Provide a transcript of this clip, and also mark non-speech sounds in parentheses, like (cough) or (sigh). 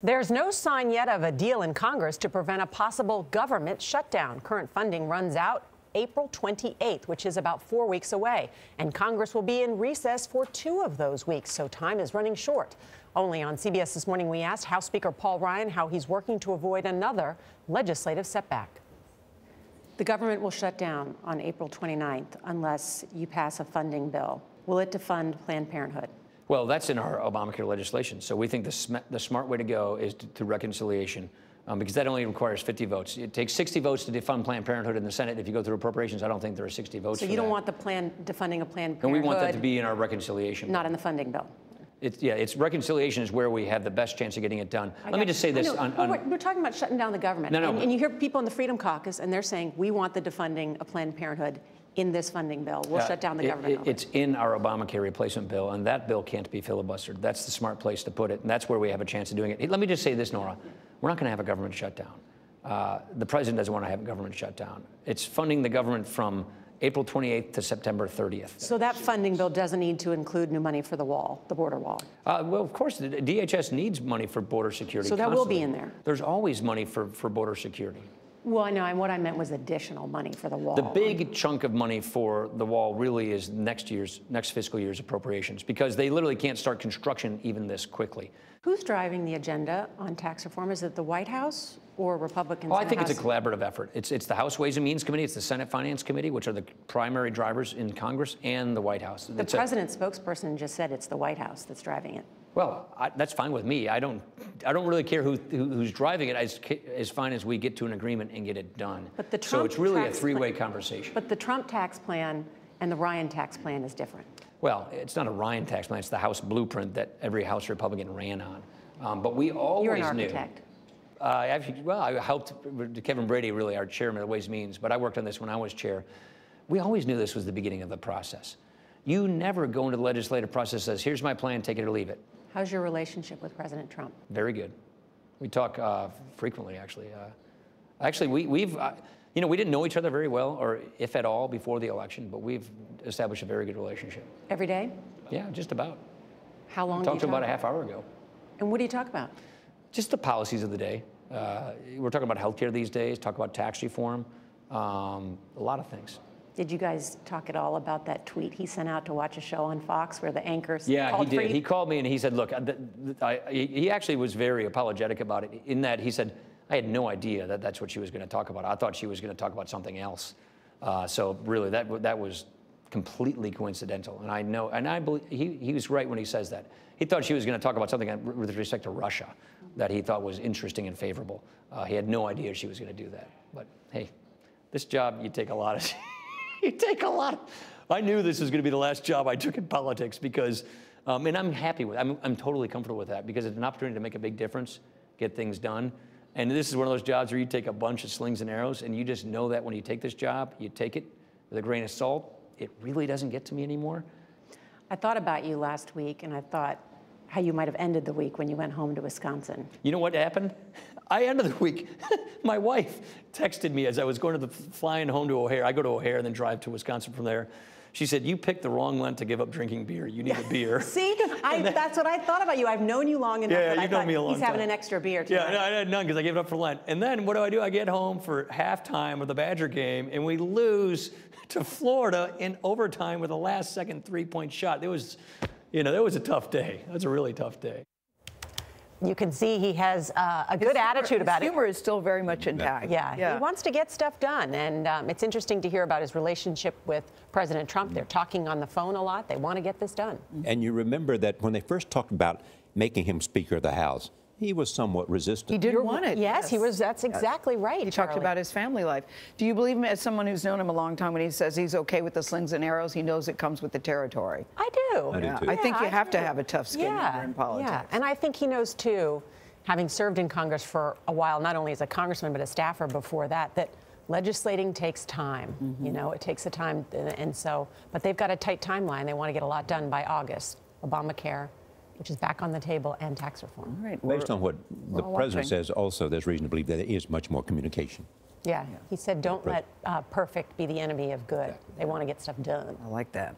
There's no sign yet of a deal in Congress to prevent a possible government shutdown. Current funding runs out April 28th, which is about four weeks away. And Congress will be in recess for two of those weeks, so time is running short. Only on CBS This Morning, we asked House Speaker Paul Ryan how he's working to avoid another legislative setback. The government will shut down on April 29th unless you pass a funding bill. Will it defund Planned Parenthood? Well, that's in our Obamacare legislation. So we think the, sm the smart way to go is to, to reconciliation. Um, because that only requires 50 votes. It takes 60 votes to defund Planned Parenthood in the Senate. If you go through appropriations, I don't think there are 60 votes. So you don't want the plan defunding a Planned Parenthood. And we want that to be in our reconciliation. Not in the funding bill. It's, yeah, it's reconciliation is where we have the best chance of getting it done. I Let me just say this. On, on, we're, we're, talking about shutting down the government. No, no. And, and you hear people in the Freedom Caucus, and they're saying, we want the defunding of Planned Parenthood in this funding bill. We'll uh, shut down the it, government. It, it's in our Obamacare replacement bill, and that bill can't be filibustered. That's the smart place to put it, and that's where we have a chance of doing it. Let me just say this, Norah. We're not going to have a government shutdown. Uh, the president doesn't want to have a government shutdown. It's funding the government from April 28th to September 30th. So that funding bill doesn't need to include new money for the wall, the border wall? Uh, well, of course, the DHS needs money for border security. So that constantly. will be in there? There's always money for, for border security. Well, I know, and what I meant was additional money for the wall. The big chunk of money for the wall really is next year's, next fiscal year's appropriations, because they literally can't start construction even this quickly. Who's driving the agenda on tax reform? Is it the White House or Republicans? Oh, I think it's a collaborative effort. It's, it's the House Ways and Means Committee, it's the Senate Finance Committee, which are the primary drivers in Congress, and the White House. The it's president's a, spokesperson just said it's the White House that's driving it. Well, I, that's fine with me. I don't, I don't really care who, who, who's driving it as, as fine as we get to an agreement and get it done. But the Trump so it's really a three-way conversation. But the Trump tax plan and the Ryan tax plan is different. Well, it's not a Ryan tax plan. It's the House blueprint that every House Republican ran on. Um, but we always You're an architect. Knew, uh, actually, well, I helped Kevin Brady, really, our chairman of Ways and Means, but I worked on this when I was chair. We always knew this was the beginning of the process. You never go into the legislative process says, here's my plan, take it or leave it. How's your relationship with President Trump? Very good. We talk uh, frequently, actually. Uh, actually, we, we've, uh, you know, we didn't know each other very well, or if at all, before the election, but we've established a very good relationship. Every day? Yeah, just about. How long? Talked to about a half hour ago. And what do you talk about? Just the policies of the day. Uh, we're talking about healthcare these days, talk about tax reform, um, a lot of things. Did you guys talk at all about that tweet he sent out to watch a show on Fox where the anchors Yeah, he did. He called me and he said, look, I, he actually was very apologetic about it in that he said, I had no idea that that's what she was going to talk about. I thought she was going to talk about something else. Uh, so really, that, that was completely coincidental. And I know, and I believe he, he was right when he says that. He thought she was going to talk about something with respect to Russia that he thought was interesting and favorable. Uh, he had no idea she was going to do that. But hey, this job, you take a lot of, (laughs) (laughs) you take a lot. Of, I knew this was going to be the last job I took in politics because, um, and I'm happy with. I'm, I'm totally comfortable with that because it's an opportunity to make a big difference, get things done. And this is one of those jobs where you take a bunch of slings and arrows, and you just know that when you take this job, you take it with a grain of salt. It really doesn't get to me anymore. I thought about you last week, and I thought how you might have ended the week when you went home to Wisconsin. You know what happened? I ended the week. (laughs) My wife texted me as I was going to the flying home to O'Hare. I go to O'Hare and then drive to Wisconsin from there. She said, "You picked the wrong Lent to give up drinking beer. You need a (laughs) beer." See, I, then, that's what I thought about you. I've known you long enough. Yeah, you've known me a long He's time. having an extra beer tonight. Yeah, no, I had none because I gave it up for Lent. And then what do I do? I get home for halftime of the Badger game, and we lose (laughs) to Florida in overtime with a last-second three-point shot. It was, you know, that was a tough day. That was a really tough day. You can see he has uh, a good attitude about humor it. Humor is still very much intact. Yeah, yeah. he wants to get stuff done, and um, it's interesting to hear about his relationship with President Trump. They're talking on the phone a lot. They want to get this done. And you remember that when they first talked about making him Speaker of the House, he was somewhat resistant. He didn't want it. Yes, yes, he was. That's exactly right. He Charlie. talked about his family life. Do you believe him as someone who's known him a long time when he says he's okay with the slings and arrows? He knows it comes with the territory. I do. I, yeah. do I think you I have do. to have a tough skin yeah. in politics. Yeah, and I think he knows too, having served in Congress for a while, not only as a congressman but a staffer before that, that legislating takes time. Mm -hmm. You know, it takes a time, and so, but they've got a tight timeline. They want to get a lot done by August. Obamacare, which is back on the table, and tax reform. Right. Based on what the president watching. says, also, there's reason to believe that there is much more communication. Yeah, yeah. he said, don't let uh, perfect be the enemy of good. Yeah. They want to get stuff done. I like that.